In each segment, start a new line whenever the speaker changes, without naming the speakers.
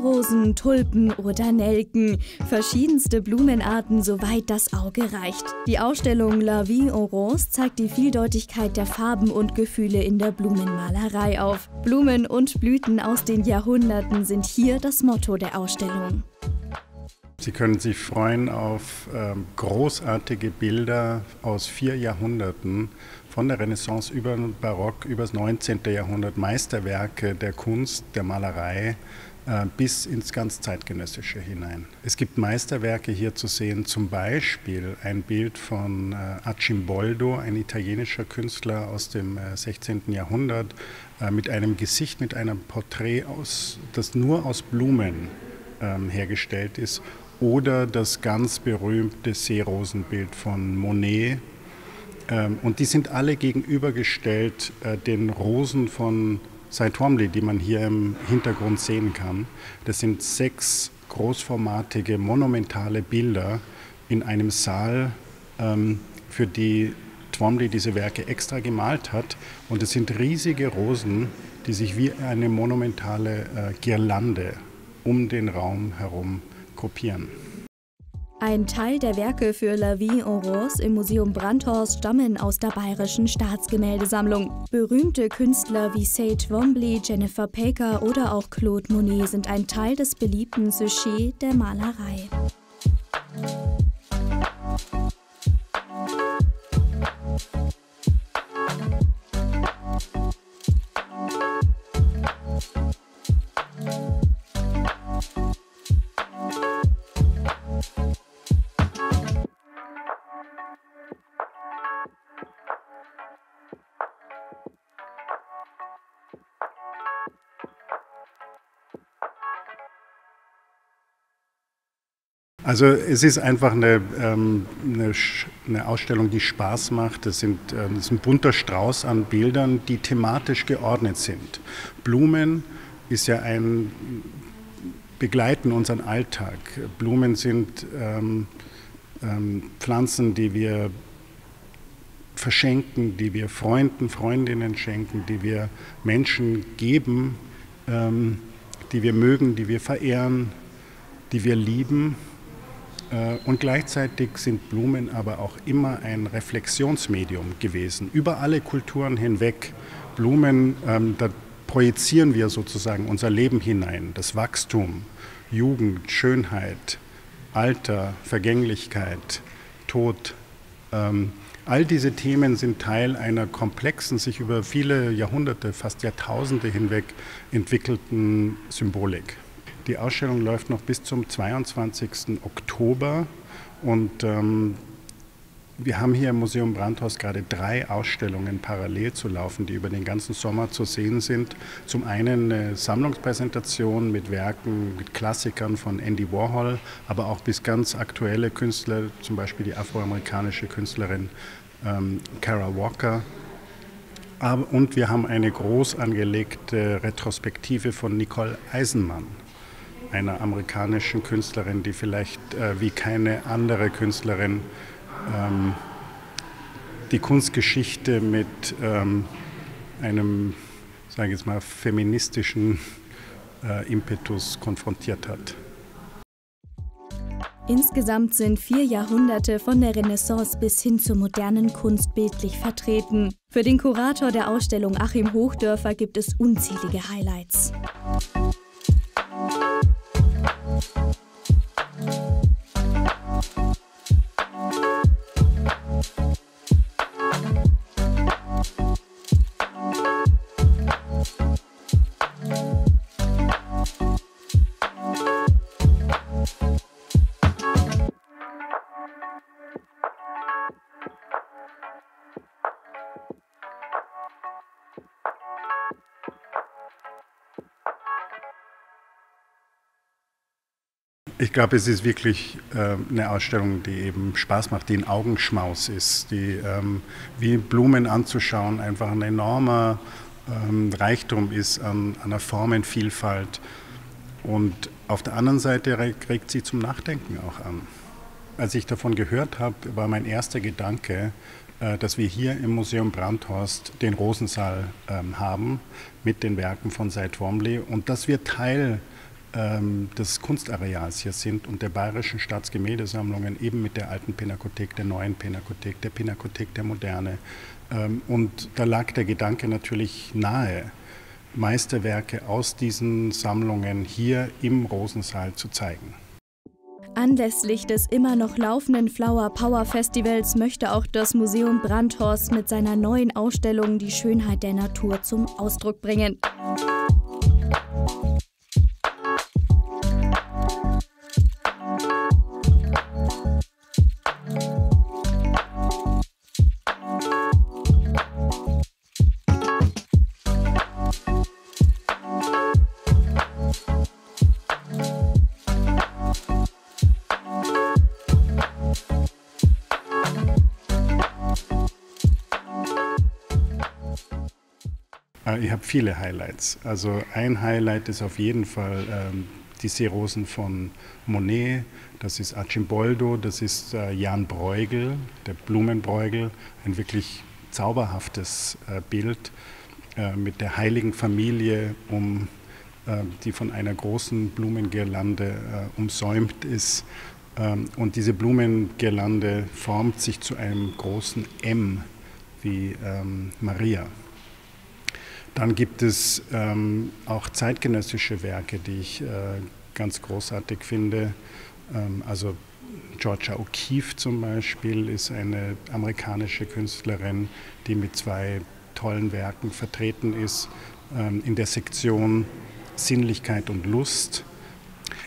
Seerosen, Tulpen oder Nelken. Verschiedenste Blumenarten, soweit das Auge reicht. Die Ausstellung La Vie en Rose zeigt die Vieldeutigkeit der Farben und Gefühle in der Blumenmalerei auf. Blumen und Blüten aus den Jahrhunderten sind hier das Motto der Ausstellung.
Sie können sich freuen auf ähm, großartige Bilder aus vier Jahrhunderten, von der Renaissance über den Barock, über das 19. Jahrhundert, Meisterwerke der Kunst, der Malerei bis ins ganz zeitgenössische hinein. Es gibt Meisterwerke hier zu sehen, zum Beispiel ein Bild von äh, Arcimboldo, ein italienischer Künstler aus dem äh, 16. Jahrhundert, äh, mit einem Gesicht, mit einem Porträt, aus, das nur aus Blumen ähm, hergestellt ist oder das ganz berühmte Seerosenbild von Monet. Ähm, und die sind alle gegenübergestellt äh, den Rosen von Twombly, die man hier im Hintergrund sehen kann. Das sind sechs großformatige, monumentale Bilder in einem Saal, ähm, für die Twombly diese Werke extra gemalt hat. Und es sind riesige Rosen, die sich wie eine monumentale äh, Girlande um den Raum herum kopieren.
Ein Teil der Werke für La Vie en Rose im Museum Brandhorst stammen aus der Bayerischen Staatsgemäldesammlung. Berühmte Künstler wie Sage Wombly, Jennifer Paker oder auch Claude Monet sind ein Teil des beliebten Sujet der Malerei.
Also es ist einfach eine, ähm, eine, eine, Ausstellung, die Spaß macht. Das, sind, äh, ist ein bunter Strauß an Bildern, die thematisch geordnet sind. Blumen ist ja ein begleiten unseren Alltag. Blumen sind ähm, ähm, Pflanzen, die wir verschenken, die wir Freunden, Freundinnen schenken, die wir Menschen geben, ähm, die wir mögen, die wir verehren, die wir lieben. Äh, und gleichzeitig sind Blumen aber auch immer ein Reflexionsmedium gewesen, über alle Kulturen hinweg. Blumen, ähm, da projizieren wir sozusagen unser Leben hinein, das Wachstum, Jugend, Schönheit, Alter, Vergänglichkeit, Tod. Ähm, all diese Themen sind Teil einer komplexen, sich über viele Jahrhunderte, fast Jahrtausende hinweg entwickelten Symbolik. Die Ausstellung läuft noch bis zum 22. Oktober und ähm, wir haben hier im Museum Brandhaus gerade drei Ausstellungen parallel zu laufen, die über den ganzen Sommer zu sehen sind. Zum einen eine Sammlungspräsentation mit Werken, mit Klassikern von Andy Warhol, aber auch bis ganz aktuelle Künstler, zum Beispiel die afroamerikanische Künstlerin ähm, Kara Walker. Aber, und wir haben eine groß angelegte Retrospektive von Nicole Eisenmann einer amerikanischen Künstlerin, die vielleicht äh, wie keine andere Künstlerin ähm, die Kunstgeschichte mit ähm, einem, sage ich mal, feministischen äh, Impetus konfrontiert hat.
Insgesamt sind vier Jahrhunderte von der Renaissance bis hin zur modernen Kunst bildlich vertreten. Für den Kurator der Ausstellung Achim Hochdörfer gibt es unzählige Highlights.
Ich glaube, es ist wirklich äh, eine Ausstellung, die eben Spaß macht, die ein Augenschmaus ist, die ähm, wie Blumen anzuschauen einfach ein enormer ähm, Reichtum ist an, einer Formenvielfalt. Und auf der anderen Seite regt sie zum Nachdenken auch an. Als ich davon gehört habe, war mein erster Gedanke, äh, dass wir hier im Museum Brandhorst den Rosensaal ähm, haben mit den Werken von Seid Wormley und dass wir Teil ähm, des Kunstareals hier sind und der Bayerischen Staatsgemäldesammlungen, eben mit der alten Pinakothek, der neuen Pinakothek, der Pinakothek der Moderne. Ähm, und da lag der Gedanke natürlich nahe, Meisterwerke aus diesen Sammlungen hier im Rosensaal zu zeigen.
Anlässlich des immer noch laufenden Flower Power Festivals möchte auch das Museum Brandhorst mit seiner neuen Ausstellung die Schönheit der Natur zum Ausdruck bringen.
Ich habe viele Highlights. Also ein Highlight ist auf jeden Fall ähm, die Seerosen von Monet, das ist Archimboldo, das ist äh, Jan Bruegel, der Blumenbräugel, ein wirklich zauberhaftes äh, Bild äh, mit der heiligen Familie, um, äh, die von einer großen Blumengirlande äh, umsäumt ist. Ähm, und diese Blumengirlande formt sich zu einem großen M wie ähm, Maria. Dann gibt es ähm, auch zeitgenössische Werke, die ich äh, ganz großartig finde. Ähm, also Georgia O'Keeffe zum Beispiel ist eine amerikanische Künstlerin, die mit zwei tollen Werken vertreten ist ähm, in der Sektion Sinnlichkeit und Lust.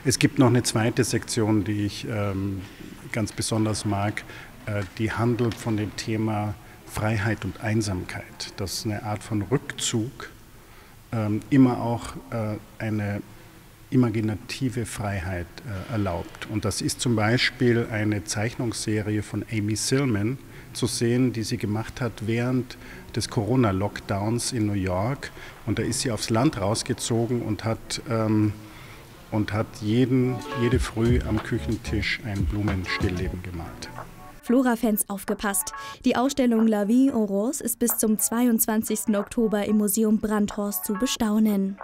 Es gibt noch eine zweite Sektion, die ich ähm, ganz besonders mag, äh, die handelt von dem Thema Freiheit und Einsamkeit, dass eine Art von Rückzug ähm, immer auch äh, eine imaginative Freiheit äh, erlaubt. Und das ist zum Beispiel eine Zeichnungsserie von Amy Silman zu sehen, die sie gemacht hat während des Corona-Lockdowns in New York. Und da ist sie aufs Land rausgezogen und hat, ähm, und hat jeden, jede Früh am Küchentisch ein Blumenstillleben gemalt.
Flora-Fans aufgepasst. Die Ausstellung La Vie en Rose ist bis zum 22. Oktober im Museum Brandhorst zu bestaunen.